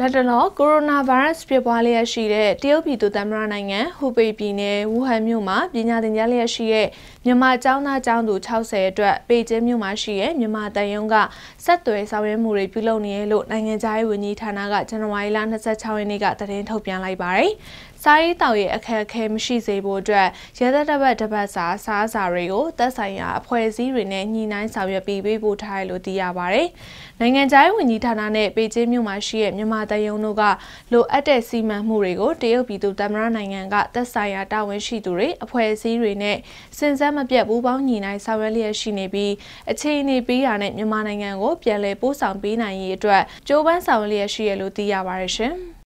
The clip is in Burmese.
လက်တလောကိုရိုနာဗိုင်းရပ်စ်ဖြစ်ပွားလျက်ရှိတဲ့တရုတ်ပြည်သူသမ္မတနိုင်ငံဟူပေပြည်နယ်ဝူဟန်မြို့မှာပညာသင်ကြားလျက်ရှိတဲ့မြန်မာကျောင်းသားကျောင်းသူ60အတွက်ပေကျင်းမြို့မှာရှိတဲ့မြန်မာတန်ယုံကဆက်သွယ်ဆောင်ရွက်မှုတွေပြုလုပ်နေရလို့နိုင်ငံခြားရေးဝန်ကြီးဌာနကဇန်နဝါရီလ26ရက်နေ့ကသတင်းထုတ်ပြန်လိုက်ပါတယ်။စားရေးတောက်ရဲ့အခက်အခဲမရှိစေဖို့အတွက်ရဲသက်တပတ်တပတ်စာစားစာတွေကိုသက်ဆိုင်ရာအဖွဲ့အစည်းတွေနဲ့ညှိနှိုင်းဆောင်ရွက်ပြီးပေးပို့ထားတယ်လို့သိရပါတယ်။နိုင်ငံခြားရေးဝန်ကြီးဌာနနဲ့ပေကျင်းမြို့မှာရှိတဲ့မြန်မာတယုံတို့ကလိုအပ်တဲ့စီမံမှုတွေကိုတရုတ်ပြည်သူသမ္မတနိုင်ငံကသက်ဆိုင်ရာတာဝန်ရှိသူတွေအဖွဲ့အစည်းတွေနဲ့စဉ်ဆက်မပြတ်ပူးပေါင်းညီနိုင်ဆောင်ရွက်လျက်ရှိနေပြီးအခြေအနေပေးရတဲ့မြန်မာနိုင်ငံကိုပြန်လည်ပို့ဆောင်ပေးနိုင်ရေးအတွက်ကြိုးပမ်းဆောင်ရွက်လျက်ရှိရလို့သိရပါတယ်ရှင်။